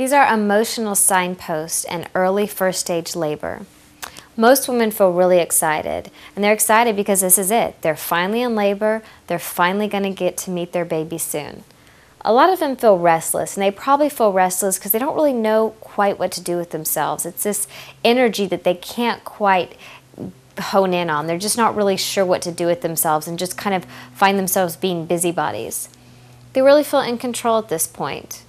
These are emotional signposts and early first stage labor. Most women feel really excited, and they're excited because this is it. They're finally in labor, they're finally going to get to meet their baby soon. A lot of them feel restless, and they probably feel restless because they don't really know quite what to do with themselves. It's this energy that they can't quite hone in on. They're just not really sure what to do with themselves and just kind of find themselves being busybodies. They really feel in control at this point.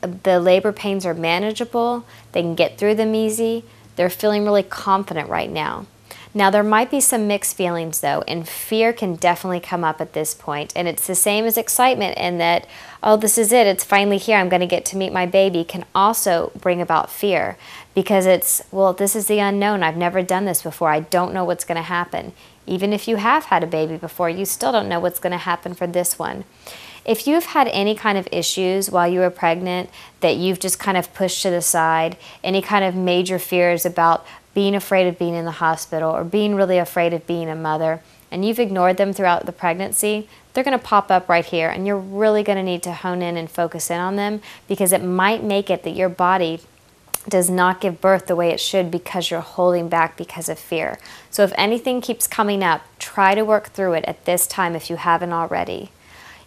The labor pains are manageable, they can get through them easy, they're feeling really confident right now. Now, there might be some mixed feelings though, and fear can definitely come up at this point. And it's the same as excitement in that, oh, this is it, it's finally here, I'm going to get to meet my baby, can also bring about fear because it's, well, this is the unknown. I've never done this before. I don't know what's going to happen. Even if you have had a baby before, you still don't know what's going to happen for this one. If you've had any kind of issues while you were pregnant that you've just kind of pushed to the side, any kind of major fears about being afraid of being in the hospital or being really afraid of being a mother, and you've ignored them throughout the pregnancy, they're going to pop up right here, and you're really going to need to hone in and focus in on them because it might make it that your body does not give birth the way it should because you're holding back because of fear. So if anything keeps coming up, try to work through it at this time if you haven't already.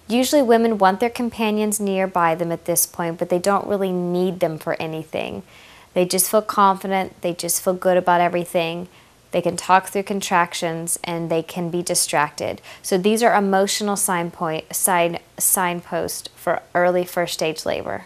Usually women want their companions nearby them at this point, but they don't really need them for anything. They just feel confident, they just feel good about everything. They can talk through contractions and they can be distracted. So these are emotional sign point, sign, signposts for early first stage labor.